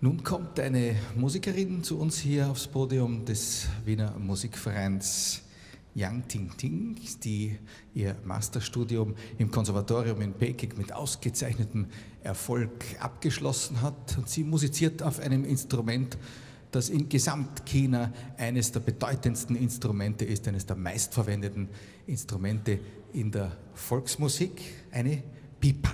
Nun kommt eine Musikerin zu uns hier aufs Podium des Wiener Musikvereins Yang Ting Ting, die ihr Masterstudium im Konservatorium in Peking mit ausgezeichnetem Erfolg abgeschlossen hat. Und sie musiziert auf einem Instrument, das in Gesamtchina eines der bedeutendsten Instrumente ist, eines der meistverwendeten Instrumente in der Volksmusik, eine Pipa.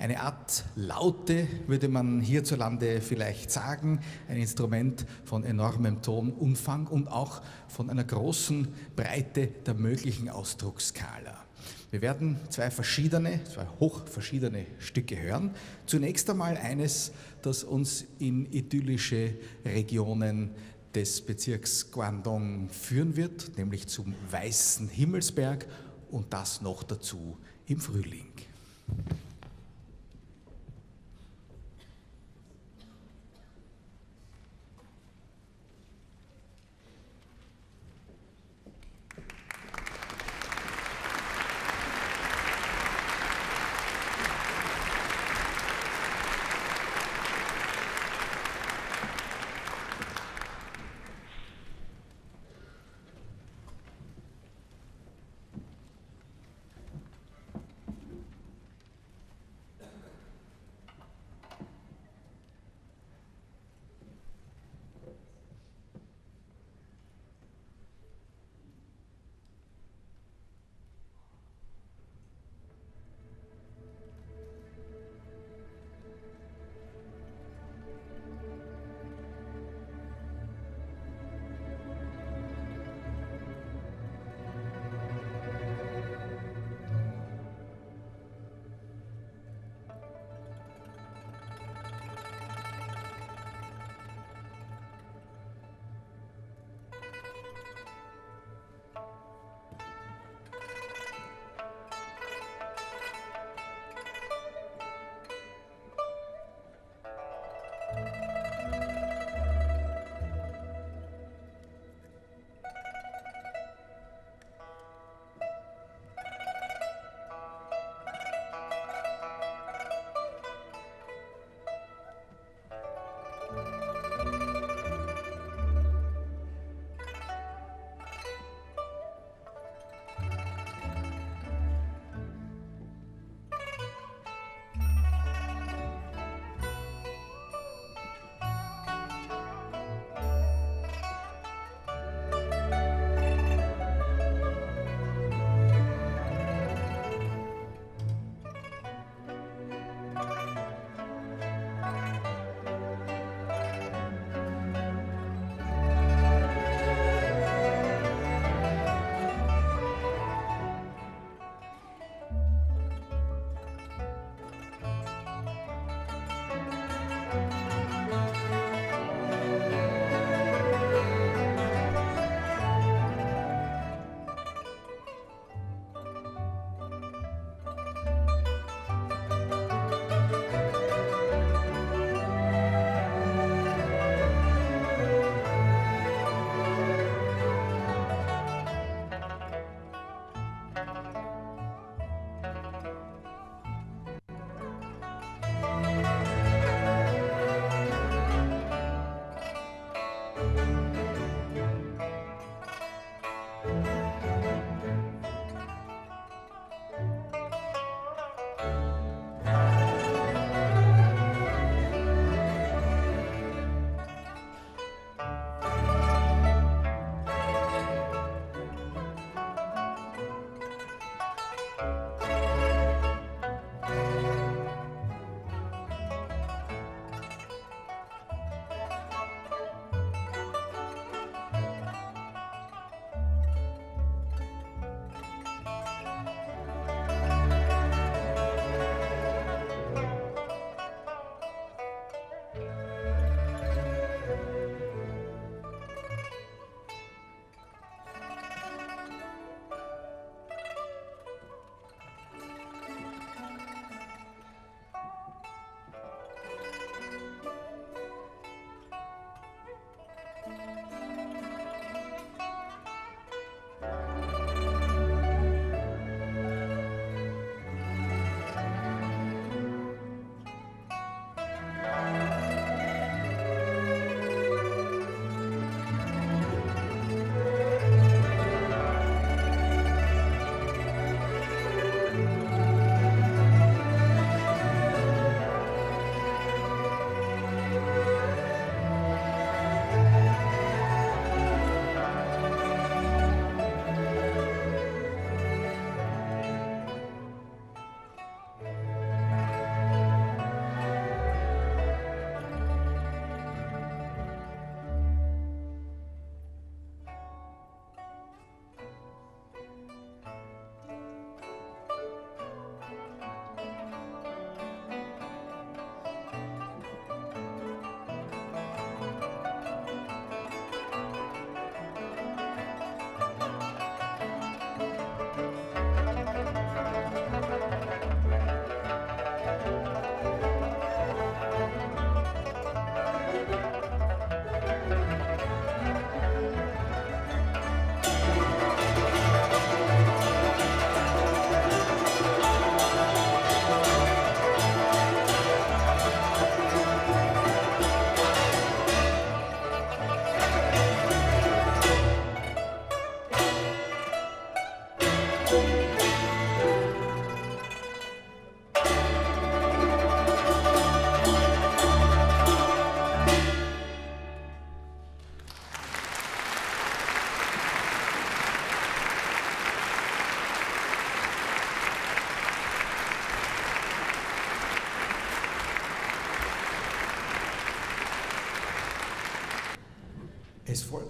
Eine Art Laute würde man hierzulande vielleicht sagen, ein Instrument von enormem Tonumfang und auch von einer großen Breite der möglichen Ausdrucksskala. Wir werden zwei verschiedene, zwei hoch verschiedene Stücke hören. Zunächst einmal eines, das uns in idyllische Regionen des Bezirks Guangdong führen wird, nämlich zum Weißen Himmelsberg und das noch dazu im Frühling.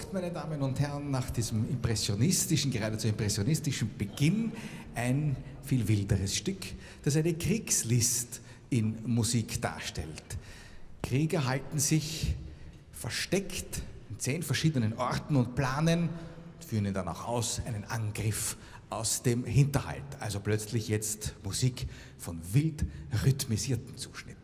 Folgt, meine Damen und Herren, nach diesem impressionistischen, geradezu impressionistischen Beginn ein viel wilderes Stück, das eine Kriegslist in Musik darstellt. Krieger halten sich versteckt in zehn verschiedenen Orten und planen, führen dann auch aus, einen Angriff aus dem Hinterhalt. Also plötzlich jetzt Musik von wild rhythmisiertem Zuschnitt.